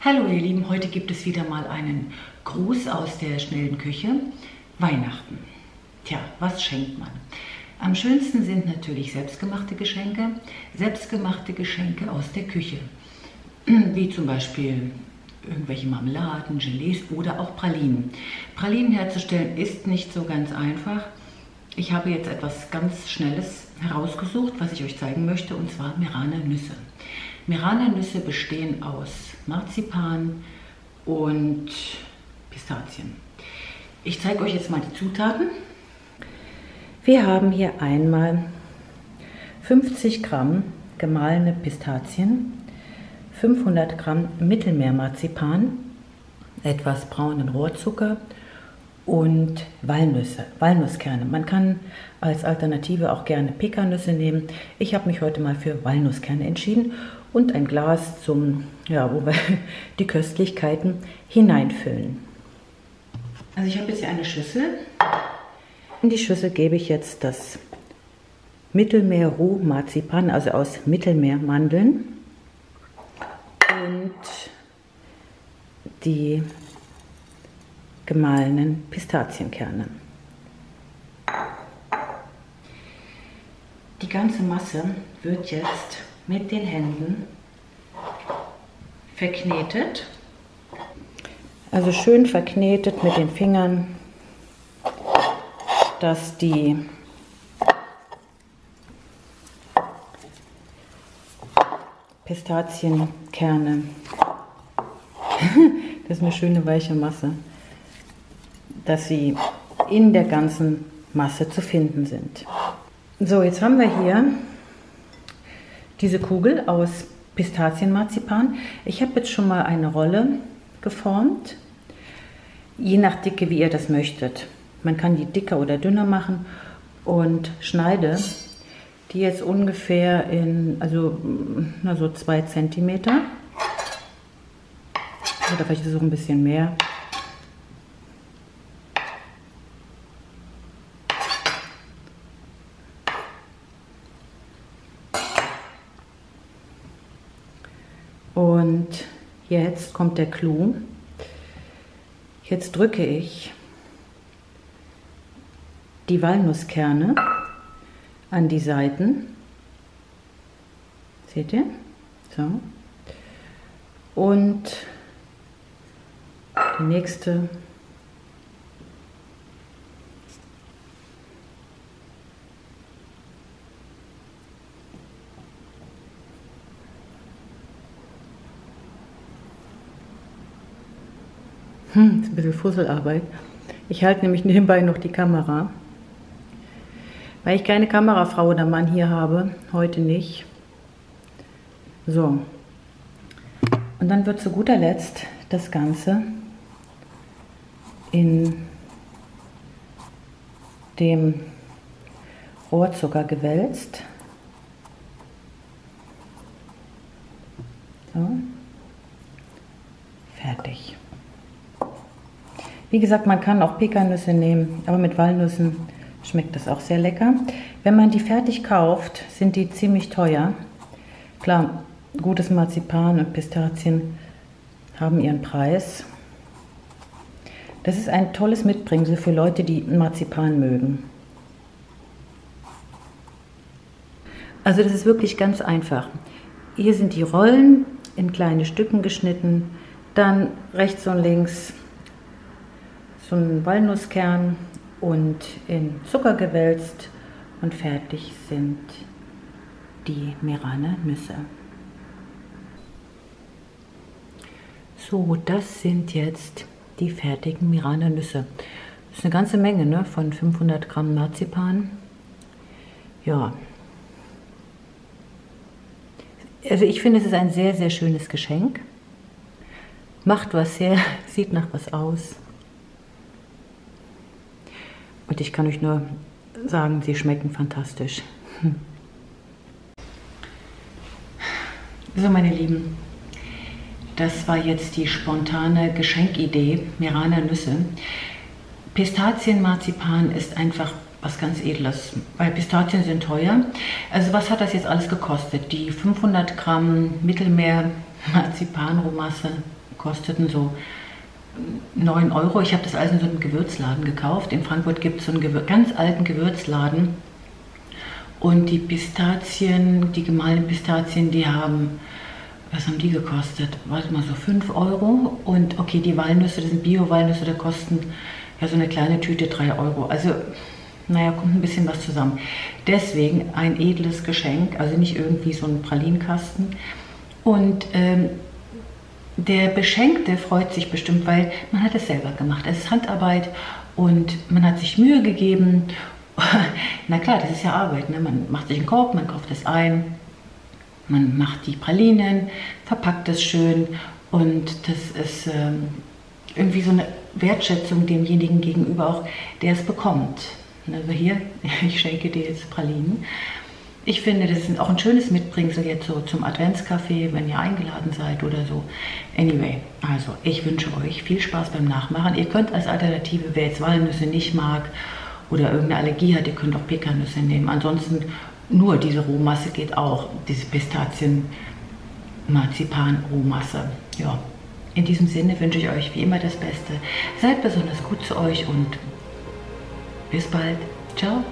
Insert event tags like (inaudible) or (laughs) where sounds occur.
Hallo ihr Lieben, heute gibt es wieder mal einen Gruß aus der schnellen Küche. Weihnachten. Tja, was schenkt man? Am schönsten sind natürlich selbstgemachte Geschenke, selbstgemachte Geschenke aus der Küche, (clears throat) wie zum Beispiel irgendwelche Marmeladen, Gelees oder auch Pralinen. Pralinen herzustellen ist nicht so ganz einfach. Ich habe jetzt etwas ganz Schnelles herausgesucht, was ich euch zeigen möchte, und zwar Meraner Nüsse. Meraner Nüsse bestehen aus Marzipan und Pistazien. Ich zeige euch jetzt mal die Zutaten. Wir haben hier einmal 50 Gramm gemahlene Pistazien, 500 Gramm Mittelmeermarzipan, etwas braunen Rohrzucker und Walnüsse, Walnusskerne. Man kann als Alternative auch gerne Pekannüsse nehmen. Ich habe mich heute mal für Walnusskerne entschieden und ein Glas zum, ja, wo wir (laughs) die Köstlichkeiten hineinfüllen. Also ich habe jetzt hier eine Schüssel. In die Schüssel gebe ich jetzt das Mittelmeer-Roh-Marzipan, also aus Mittelmeermandeln und die gemahlenen Pistazienkerne. Die ganze Masse wird jetzt mit den Händen verknetet. Also schön verknetet mit den Fingern, dass die Pistazienkerne, (laughs) das ist eine schöne weiche Masse, dass sie in der ganzen Masse zu finden sind. So, jetzt haben wir hier diese Kugel aus Pistazienmarzipan. Ich habe jetzt schon mal eine Rolle geformt, je nach Dicke, wie ihr das möchtet. Man kann die dicker oder dünner machen und schneide die jetzt ungefähr in, also na so zwei Zentimeter. Oder vielleicht auch ein bisschen mehr. Und jetzt kommt der Clou. Jetzt drücke ich die Walnusskerne an die Seiten. Seht ihr? So. Und die nächste Hm, ist ein bisschen Fusselarbeit. Ich halte nämlich nebenbei noch die Kamera. Weil ich keine Kamerafrau oder Mann hier habe, heute nicht. So. Und dann wird zu guter Letzt das Ganze in dem Rohrzucker gewälzt. So. Fertig. Wie gesagt, man kann auch Pekannüsse nehmen, aber mit Walnüssen schmeckt das auch sehr lecker. Wenn man die fertig kauft, sind die ziemlich teuer. Klar, gutes Marzipan und Pistazien haben ihren Preis. Das ist ein tolles Mitbringsel für Leute, die Marzipan mögen. Also das ist wirklich ganz einfach. Hier sind die Rollen in kleine Stücken geschnitten, dann rechts und links so einen Walnusskern und in Zucker gewälzt und fertig sind die Meraner Nüsse. So, das sind jetzt die fertigen Meraner Nüsse. Das ist eine ganze Menge ne, von 500 Gramm Marzipan. Ja. Also ich finde, es ist ein sehr, sehr schönes Geschenk. Macht was her, (laughs) sieht nach was aus. Und ich kann euch nur sagen, sie schmecken fantastisch. So, meine Lieben, das war jetzt die spontane Geschenkidee Miraner Nüsse. Pistazienmarzipan ist einfach was ganz Edles, weil Pistazien sind teuer. Also was hat das jetzt alles gekostet? Die 500 Gramm Mittelmeer Marzipanrohmasse kosteten so 9 Euro. Ich habe das alles in so einem Gewürzladen gekauft. In Frankfurt gibt es so einen Gewür ganz alten Gewürzladen. Und die Pistazien, die gemahlenen Pistazien, die haben, was haben die gekostet? Warte mal, so 5 Euro. Und okay, die Walnüsse, das sind Bio-Walnüsse, da kosten ja so eine kleine Tüte 3 Euro. Also, naja, kommt ein bisschen was zusammen. Deswegen ein edles Geschenk, also nicht irgendwie so ein Pralinkasten. Und ähm, der Beschenkte freut sich bestimmt, weil man hat es selber gemacht. Es ist Handarbeit und man hat sich Mühe gegeben. (laughs) Na klar, das ist ja Arbeit. Ne? Man macht sich einen Korb, man kauft es ein, man macht die Pralinen, verpackt es schön und das ist ähm, irgendwie so eine Wertschätzung demjenigen gegenüber auch, der es bekommt. Also hier, (laughs) ich schenke dir jetzt Pralinen. Ich finde, das ist auch ein schönes Mitbringsel jetzt so zum Adventscafé, wenn ihr eingeladen seid oder so. Anyway, also ich wünsche euch viel Spaß beim Nachmachen. Ihr könnt als Alternative, wer jetzt Walnüsse nicht mag oder irgendeine Allergie hat, ihr könnt auch Pekannüsse nehmen. Ansonsten nur diese Rohmasse geht auch, diese Pistazien, Marzipan, Rohmasse. Ja, in diesem Sinne wünsche ich euch wie immer das Beste. Seid besonders gut zu euch und bis bald. Ciao.